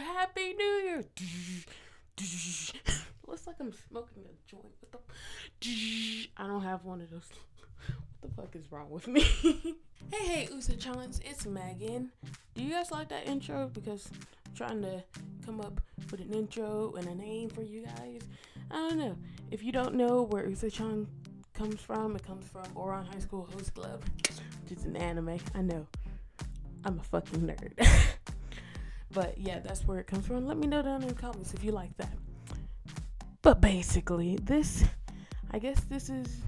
Happy New Year. Looks like I'm smoking a joint. What the? I don't have one of those. What the fuck is wrong with me? hey, hey, Usa Challenge, it's Meagon. Do you guys like that intro? Because I'm trying to come up with an intro and a name for you guys. I don't know. If you don't know where Usa Chan comes from, it comes from Ouran High School Host Club, which is an anime. I know. I'm a fucking nerd. But yeah, that's where it comes from. Let me know down in the comments if you like that. But basically, this, I guess this is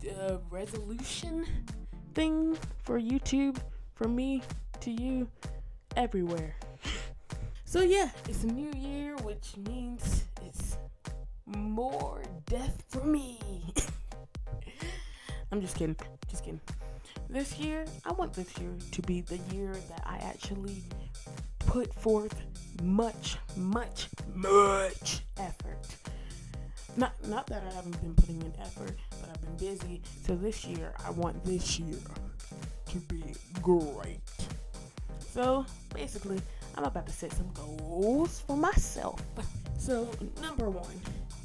the resolution thing for YouTube, from me to you, everywhere. So yeah, it's a new year, which means it's more death for me. I'm just kidding, just kidding. This year, I want this year to be the year that I actually put forth much, much, much effort. Not not that I haven't been putting in effort, but I've been busy. So this year, I want this year to be great. So basically, I'm about to set some goals for myself. So number one,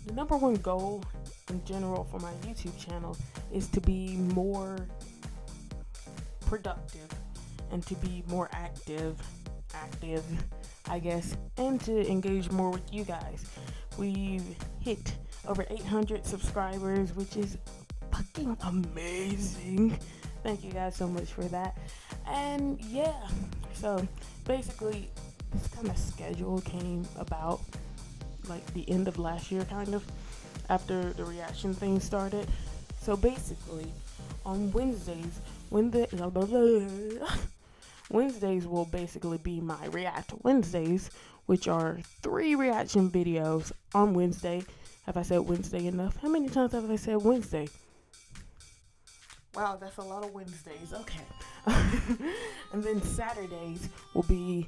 the number one goal in general for my YouTube channel is to be more productive and to be more active active I guess and to engage more with you guys. We've hit over 800 subscribers, which is fucking amazing. Thank you guys so much for that. And yeah, so basically, this kind of schedule came about like the end of last year, kind of after the reaction thing started. So basically, on Wednesdays, when the Wednesdays will basically be my React Wednesdays, which are three reaction videos on Wednesday. Have I said Wednesday enough? How many times have I said Wednesday? Wow, that's a lot of Wednesdays. Okay. and then Saturdays will be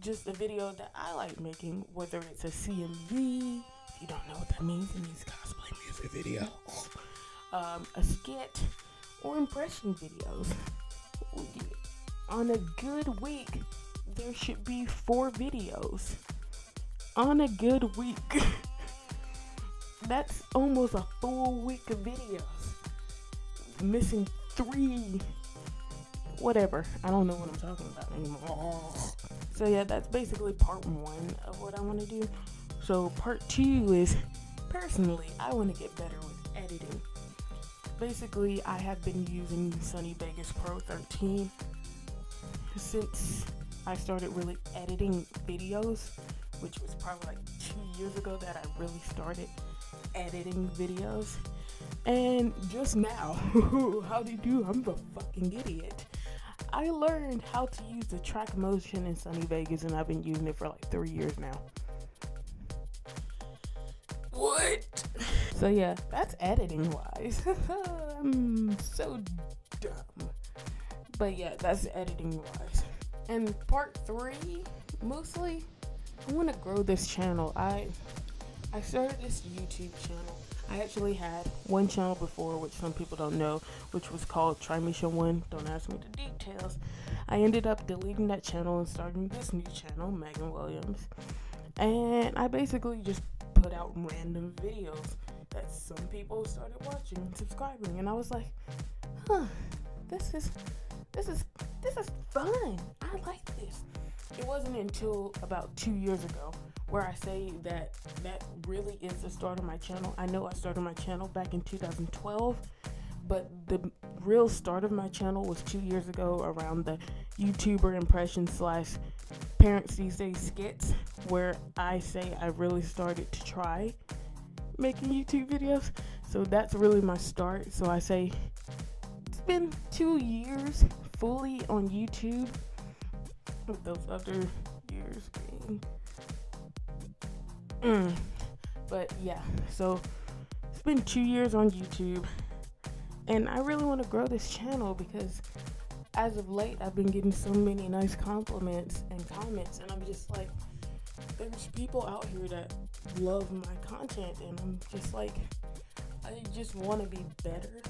just a video that I like making, whether it's a CMV, if you don't know what that means, it means cosplay music video, um, a skit, or impression videos. On a good week, there should be four videos. On a good week. That's almost a full week of videos. Missing three. Whatever. I don't know what I'm talking about anymore. So, yeah, that's basically part one of what I want to do. So, part two is personally, I want to get better with editing. Basically, I have been using Sony Vegas Pro 13 since I started really editing videos, which was probably like two years ago that I really started editing videos. And just now, how do you do? I'm the fucking idiot. I learned how to use the track motion in Sony Vegas, and I've been using it for like three years now. What? So yeah, that's editing wise. I'm so dumb. But yeah, that's editing wise. And part three, mostly, I want to grow this channel. I I started this YouTube channel. I actually had one channel before, which some people don't know, which was called Try Misha One. Don't ask me the details. I ended up deleting that channel and starting this new channel, Meagon Williams. And I basically just put out random videos that some people started watching and subscribing. And I was like, huh, this is this is this is fun. I like this. It wasn't until about two years ago where I say that that really is the start of my channel. I know I started my channel back in 2012, but the real start of my channel was two years ago around the YouTuber impression slash parents these days skits, where I say I really started to try making YouTube videos. So that's really my start. So I say it's been two years fully on YouTube, with those other years being. Mm. But yeah, so it's been two years on YouTube, and I really want to grow this channel because as of late, I've been getting so many nice compliments and comments, and I'm just like, there's people out here that love my content, and I'm just like, I just want to be better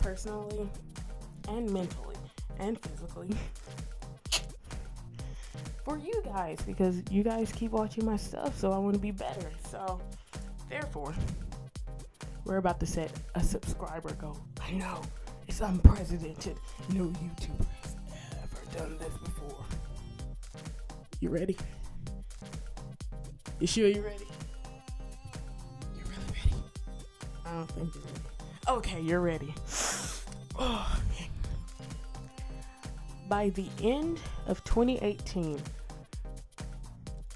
personally and mentally and physically. for you guys because you guys keep watching my stuff, so I want to be better. So, therefore, we're about to set a subscriber goal. I know it's unprecedented. No YouTuber has ever done this before. You ready? You sure you're ready? You're really ready? I don't think you're ready. Okay, you're ready. Oh, By the end of 2018,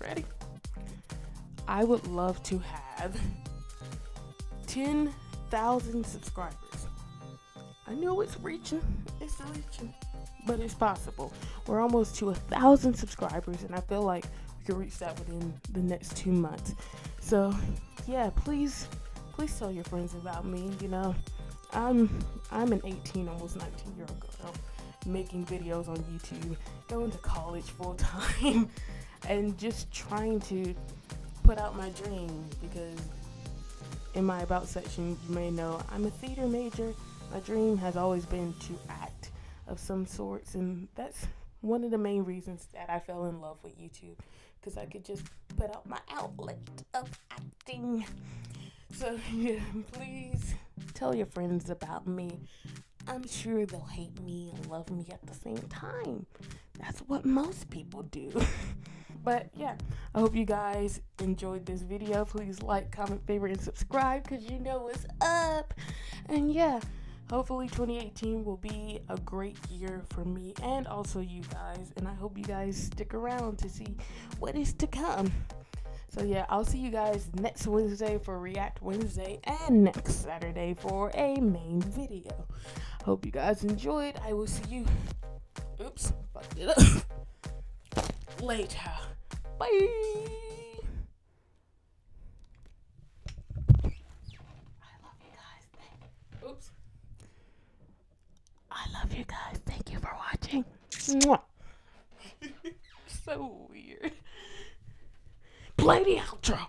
ready? I would love to have 10,000 subscribers. I know it's reaching, it's reaching, but it's possible. We're almost to a thousand subscribers, and I feel like we can reach that within the next two months. So, yeah, please, please tell your friends about me. You know, I'm I'm an 18, almost 19 year old girl making videos on YouTube, going to college full time, and just trying to put out my dream because in my about section you may know I'm a theater major my dream has always been to act of some sorts, and that's one of the main reasons that I fell in love with YouTube because I could just put out my outlet of acting. So, yeah, please tell your friends about me. I'm sure they'll hate me and love me at the same time. That's what most people do. but yeah, I hope you guys enjoyed this video. Please like, comment, favorite, and subscribe because you know what's up. And yeah hopefully 2018 will be a great year for me and also you guys and i hope you guys stick around to see what is to come. So yeah i'll see you guys next wednesday for react wednesday and next saturday for a main video. Hope you guys enjoyed. I will see you. Oops fucked it up. Later. Bye love you guys. Thank you for watching. so weird. Play the outro.